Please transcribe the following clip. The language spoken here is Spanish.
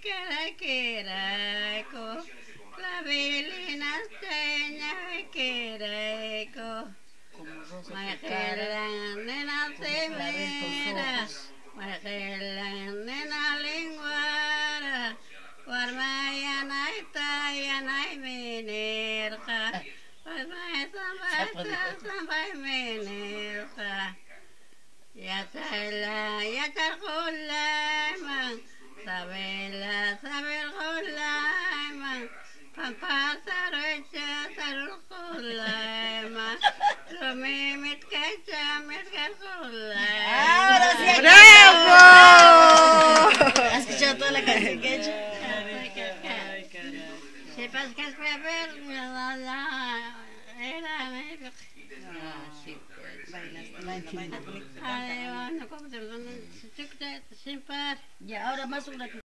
que queraco, la vilina tu cara, gelan en la cimera, gelan en la linguara, guarmaya naita ya nai minerka, guarmaya sambata sambai minerka. Ya sala ya tarkulaiman, sabela sabel kulaiman, pampa sarocha tarkulaiman, rumimit kacha mit Ahora sí, aquí ¡Bravo! ¿Has escuchado toda la canción que he hecho? Sepas que es beber, la la era medio. Ah, sí, pues, bailaste, baila, baila conmigo. Ay, bueno, como te lo Sukses, simpan. Ya, udah masuk lagi.